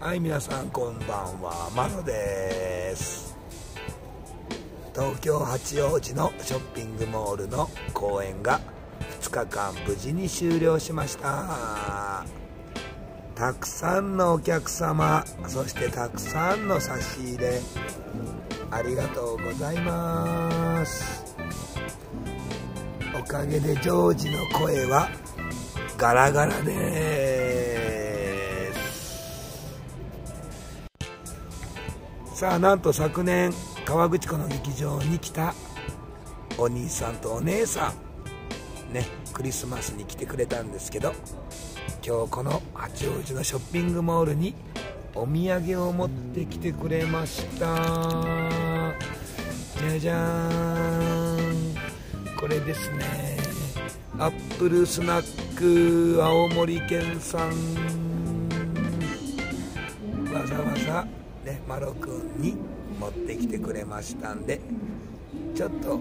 はい皆さんこんばんはマロです。東京八王子のショッピングモールの公演が2日間無事に終了しました。たくさんのお客様そしてたくさんの差し入れありがとうございます。おかげでジョージの声はガラガラです。さあなんと昨年河口湖の劇場に来たお兄さんとお姉さん。ねクリスマスに来てくれたんですけど今日この八王子のショッピングモールにお土産を持ってきてくれました。じゃじゃーん。これですね。アップルスナック青森県産。わざわざねマロくに持ってきてくれましたんでちょっと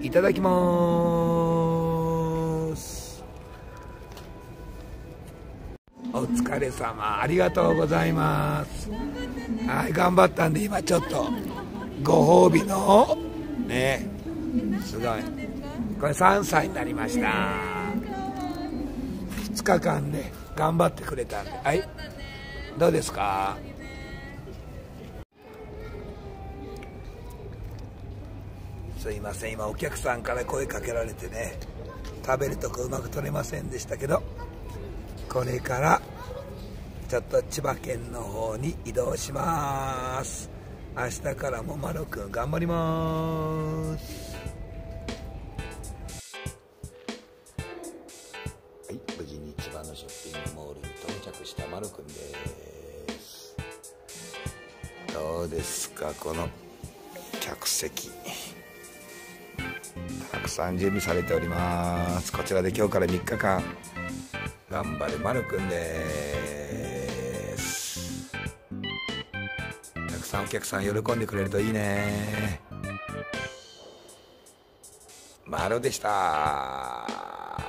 いただきます。お疲れ様ありがとうございます。はい頑張ったんで今ちょっとご褒美のねすごい。これ3歳になりました。2日間ね頑張ってくれたんで。はい。どうですか？すいません今お客さんから声かけられてね食べるとこうまく取れませんでしたけどこれからちょっと千葉県の方に移動します。明日からもマロくん頑張ります。はい無事に千葉のショッピングモールに到着したマロくんです。どうですかこの客席。たくさん準備されております。こちらで今日から3日間頑張るまるくんです。たくさんお客さん喜んでくれるといいね。まるでした。